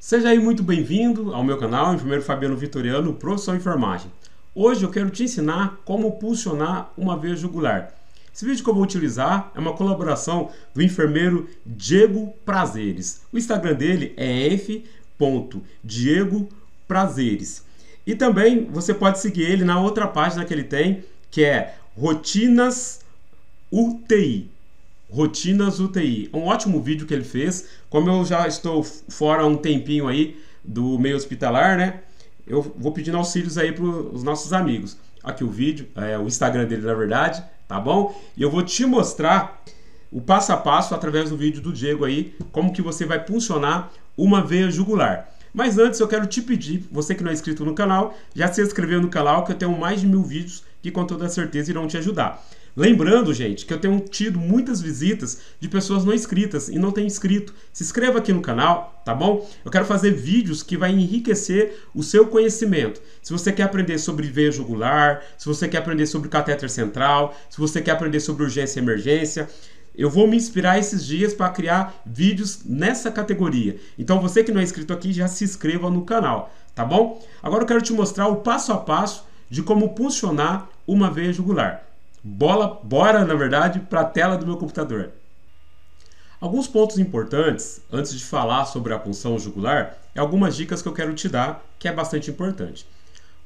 Seja aí muito bem-vindo ao meu canal, enfermeiro Fabiano Vitoriano, professor enfermagem. Hoje eu quero te ensinar como pulsionar uma veia jugular. Esse vídeo que eu vou utilizar é uma colaboração do enfermeiro Diego Prazeres. O Instagram dele é f.diegoprazeres. E também você pode seguir ele na outra página que ele tem, que é Rotinas UTI. Rotinas UTI. Um ótimo vídeo que ele fez. Como eu já estou fora um tempinho aí do meio hospitalar, né? Eu vou pedindo auxílios aí para os nossos amigos. Aqui o vídeo, é o Instagram dele na verdade, tá bom? E eu vou te mostrar o passo a passo através do vídeo do Diego aí, como que você vai funcionar uma veia jugular. Mas antes eu quero te pedir, você que não é inscrito no canal, já se inscreveu no canal que eu tenho mais de mil vídeos que com toda certeza irão te ajudar. Lembrando, gente, que eu tenho tido muitas visitas de pessoas não inscritas e não têm inscrito. Se inscreva aqui no canal, tá bom? Eu quero fazer vídeos que vai enriquecer o seu conhecimento. Se você quer aprender sobre veia jugular, se você quer aprender sobre catéter central, se você quer aprender sobre urgência e emergência, eu vou me inspirar esses dias para criar vídeos nessa categoria. Então você que não é inscrito aqui, já se inscreva no canal, tá bom? Agora eu quero te mostrar o passo a passo de como funcionar uma veia jugular. Bola, bora, na verdade, para a tela do meu computador. Alguns pontos importantes, antes de falar sobre a punção jugular, é algumas dicas que eu quero te dar, que é bastante importante.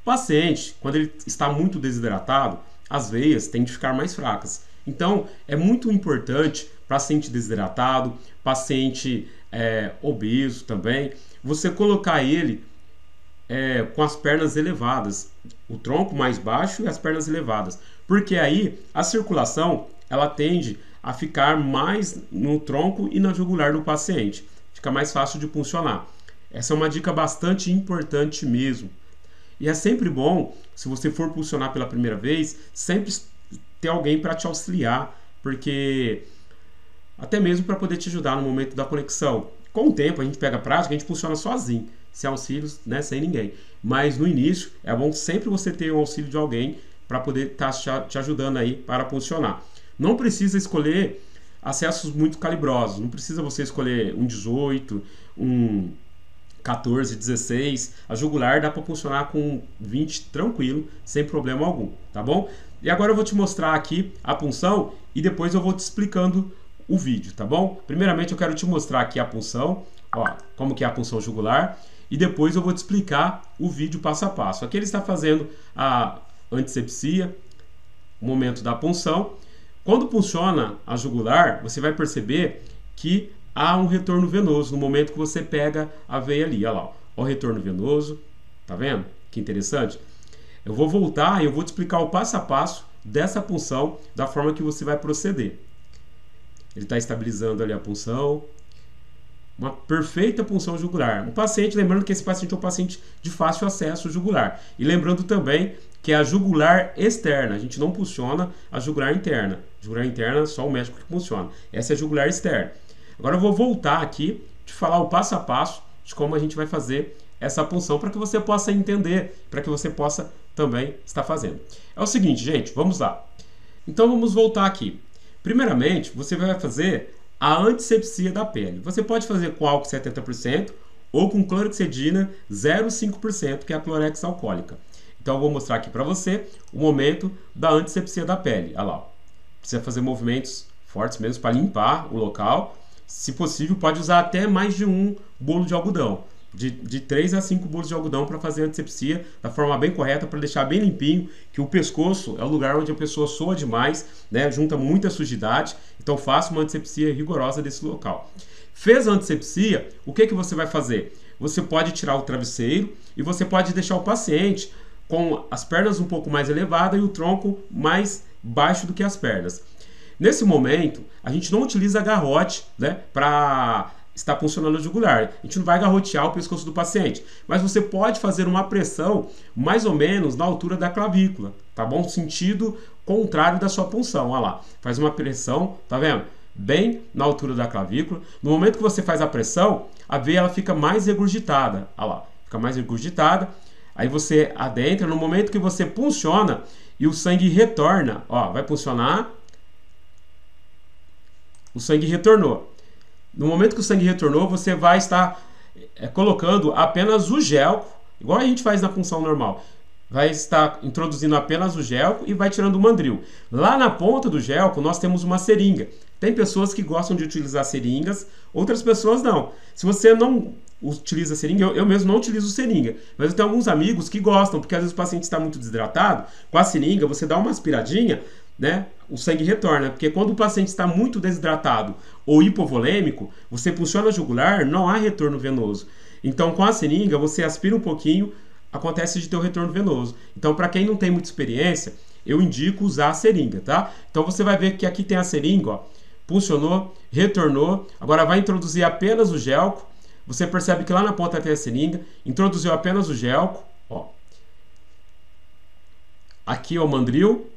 O paciente, quando ele está muito desidratado, as veias tendem a ficar mais fracas. Então, é muito importante, paciente desidratado, paciente é, obeso também, você colocar ele é, com as pernas elevadas, o tronco mais baixo e as pernas elevadas, porque aí a circulação ela tende a ficar mais no tronco e na jugular do paciente, fica mais fácil de funcionar. Essa é uma dica bastante importante mesmo. E é sempre bom, se você for pulsionar pela primeira vez, sempre ter alguém para te auxiliar, porque até mesmo para poder te ajudar no momento da conexão. Com o tempo, a gente pega prática, a gente funciona sozinho, sem auxílios, né, sem ninguém. Mas no início, é bom sempre você ter o auxílio de alguém para poder estar tá te ajudando aí para funcionar. Não precisa escolher acessos muito calibrosos, não precisa você escolher um 18, um 14, 16. A jugular dá para funcionar com 20 tranquilo, sem problema algum, tá bom? E agora eu vou te mostrar aqui a punção e depois eu vou te explicando o vídeo, tá bom? Primeiramente eu quero te mostrar aqui a punção, ó, como que é a punção jugular, e depois eu vou te explicar o vídeo passo a passo. Aqui ele está fazendo a antisepsia, momento da punção. Quando funciona a jugular, você vai perceber que há um retorno venoso no momento que você pega a veia ali, olha lá, ó, o retorno venoso, tá vendo? Que interessante. Eu vou voltar e eu vou te explicar o passo a passo dessa punção, da forma que você vai proceder. Ele está estabilizando ali a punção. Uma perfeita punção jugular. Um paciente, lembrando que esse paciente é um paciente de fácil acesso jugular. E lembrando também que é a jugular externa. A gente não funciona a jugular interna. Jugular interna, só o médico que funciona. Essa é a jugular externa. Agora eu vou voltar aqui, te falar o passo a passo de como a gente vai fazer essa punção para que você possa entender, para que você possa também estar fazendo. É o seguinte, gente, vamos lá. Então vamos voltar aqui. Primeiramente, você vai fazer a antisepsia da pele. Você pode fazer com álcool 70% ou com clorexidina 0,5%, que é a clorex alcoólica. Então eu vou mostrar aqui para você o momento da antisepsia da pele. Olha lá. Precisa fazer movimentos fortes mesmo para limpar o local. Se possível, pode usar até mais de um bolo de algodão de, de 3 a 5 bolos de algodão para fazer a antisepsia da forma bem correta, para deixar bem limpinho, que o pescoço é o lugar onde a pessoa soa demais, né, junta muita sujidade, então faça uma antisepsia rigorosa desse local. Fez a antisepsia, o que, que você vai fazer? Você pode tirar o travesseiro e você pode deixar o paciente com as pernas um pouco mais elevadas e o tronco mais baixo do que as pernas. Nesse momento, a gente não utiliza garrote né, para está funcionando a jugular. A gente não vai garrotear o pescoço do paciente, mas você pode fazer uma pressão mais ou menos na altura da clavícula, tá bom? Sentido contrário da sua punção, olha lá. Faz uma pressão, tá vendo? Bem na altura da clavícula. No momento que você faz a pressão, a veia ela fica mais regurgitada, olha lá. Fica mais regurgitada. Aí você adentra, no momento que você punciona e o sangue retorna, ó, vai funcionar. O sangue retornou. No momento que o sangue retornou, você vai estar é, colocando apenas o gel, igual a gente faz na punção normal. Vai estar introduzindo apenas o gel e vai tirando o mandril. Lá na ponta do gel, nós temos uma seringa. Tem pessoas que gostam de utilizar seringas, outras pessoas não. Se você não utiliza seringa, eu, eu, mesmo não utilizo seringa, mas eu tenho alguns amigos que gostam, porque às vezes o paciente está muito desidratado, com a seringa você dá uma aspiradinha, né? O sangue retorna, porque quando o paciente está muito desidratado ou hipovolêmico, você punciona a jugular, não há retorno venoso. Então, com a seringa, você aspira um pouquinho, acontece de ter o retorno venoso. Então, para quem não tem muita experiência, eu indico usar a seringa, tá? Então, você vai ver que aqui tem a seringa, ó, Funcionou, retornou. Agora vai introduzir apenas o gelco. Você percebe que lá na ponta tem a seringa. Introduziu apenas o gelco. Ó. Aqui é o mandril.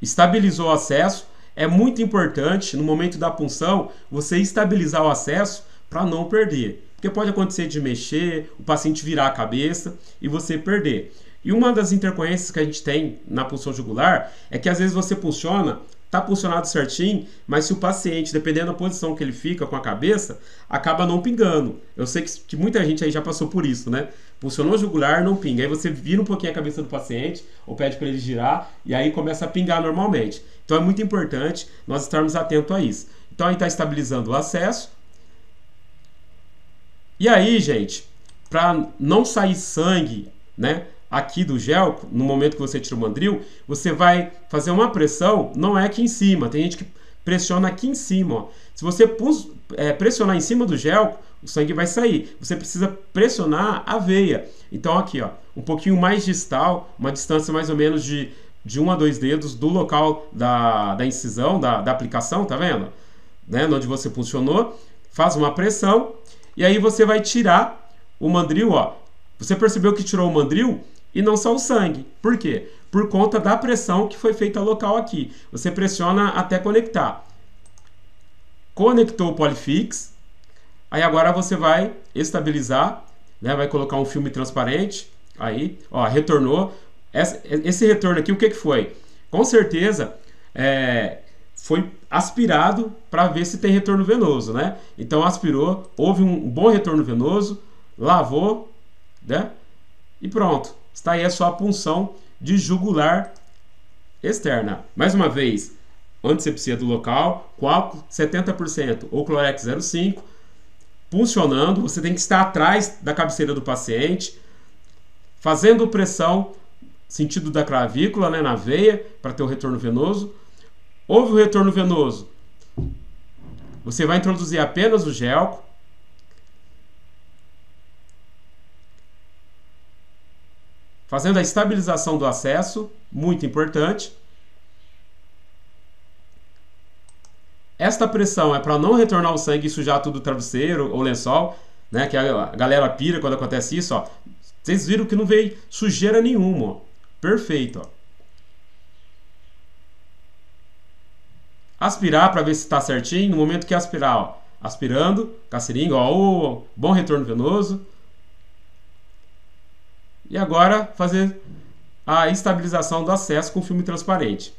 Estabilizou o acesso. É muito importante no momento da punção você estabilizar o acesso para não perder. Porque pode acontecer de mexer, o paciente virar a cabeça e você perder. E uma das intercorrências que a gente tem na punção jugular é que às vezes você funciona tá posicionado certinho, mas se o paciente, dependendo da posição que ele fica com a cabeça, acaba não pingando. Eu sei que, que muita gente aí já passou por isso, né? Posicionou o jugular, não pinga. Aí você vira um pouquinho a cabeça do paciente, ou pede para ele girar, e aí começa a pingar normalmente. Então é muito importante nós estarmos atentos a isso. Então aí está estabilizando o acesso. E aí, gente, para não sair sangue, né? aqui do gel, no momento que você tira o mandril, você vai fazer uma pressão, não é aqui em cima, tem gente que pressiona aqui em cima. Ó. Se você pus, é, pressionar em cima do gel, o sangue vai sair. Você precisa pressionar a veia. Então aqui, ó, um pouquinho mais distal, uma distância mais ou menos de, de um a dois dedos do local da, da incisão, da, da aplicação, tá vendo? Né, onde você funcionou, faz uma pressão e aí você vai tirar o mandril, ó. Você percebeu que tirou o mandril? e não só o sangue. Por quê? Por conta da pressão que foi feita local aqui. Você pressiona até conectar. Conectou o Polyfix. Aí agora você vai estabilizar, né? vai colocar um filme transparente. Aí, ó, retornou. Esse retorno aqui, o que, que foi? Com certeza é, foi aspirado para ver se tem retorno venoso, né? Então aspirou, houve um bom retorno venoso, lavou, né? E pronto. Está aí a sua punção de jugular externa. Mais uma vez, antisepsia do local, coálculo 70% ou clorex 0,5, funcionando. Você tem que estar atrás da cabeceira do paciente, fazendo pressão sentido da clavícula, né, na veia, para ter o retorno venoso. Houve o retorno venoso. Você vai introduzir apenas o gelco, fazendo a estabilização do acesso, muito importante. Esta pressão é para não retornar o sangue e sujar tudo o travesseiro ou lençol, né? Que a galera pira quando acontece isso, ó. Vocês viram que não veio sujeira nenhuma, ó. Perfeito, ó. Aspirar para ver se está certinho. No momento que aspirar, ó, aspirando com a seringa, ó, bom retorno venoso. E agora fazer a estabilização do acesso com filme transparente.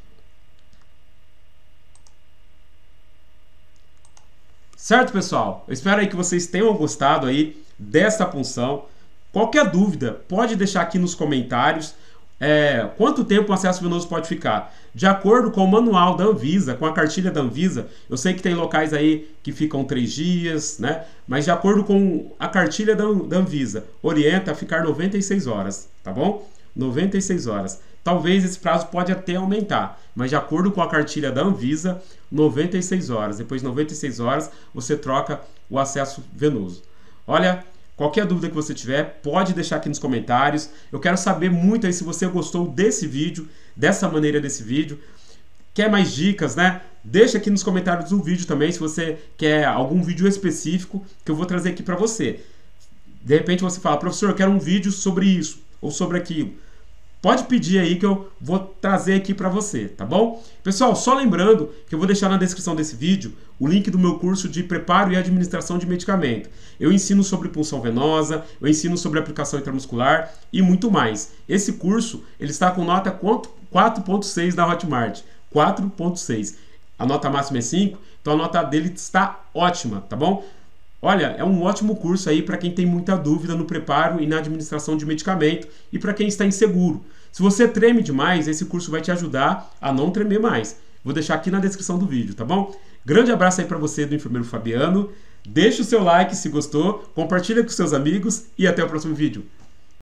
Certo, pessoal? Eu espero aí que vocês tenham gostado aí dessa punção. Qualquer dúvida, pode deixar aqui nos comentários. É, quanto tempo o acesso venoso pode ficar? De acordo com o manual da Anvisa, com a cartilha da Anvisa, eu sei que tem locais aí que ficam três dias, né? Mas de acordo com a cartilha da, Anvisa, orienta a ficar 96 horas, tá bom? 96 horas. Talvez esse prazo pode até aumentar, mas de acordo com a cartilha da Anvisa, 96 horas. Depois de 96 horas, você troca o acesso venoso. Olha, Qualquer dúvida que você tiver, pode deixar aqui nos comentários. Eu quero saber muito aí se você gostou desse vídeo, dessa maneira desse vídeo. Quer mais dicas, né? Deixa aqui nos comentários o vídeo também, se você quer algum vídeo específico que eu vou trazer aqui para você. De repente você fala, professor, eu quero um vídeo sobre isso ou sobre aquilo. Pode pedir aí que eu vou trazer aqui para você, tá bom? Pessoal, só lembrando que eu vou deixar na descrição desse vídeo o link do meu curso de preparo e administração de medicamento. Eu ensino sobre punção venosa, eu ensino sobre aplicação intramuscular e muito mais. Esse curso, ele está com nota 4.6 da Hotmart. 4.6. A nota máxima é 5, então a nota dele está ótima, tá bom? Olha, é um ótimo curso aí para quem tem muita dúvida no preparo e na administração de medicamento e para quem está inseguro. Se você treme demais, esse curso vai te ajudar a não tremer mais. Vou deixar aqui na descrição do vídeo, tá bom? Grande abraço aí para você do enfermeiro Fabiano. Deixe o seu like se gostou, compartilha com seus amigos e até o próximo vídeo.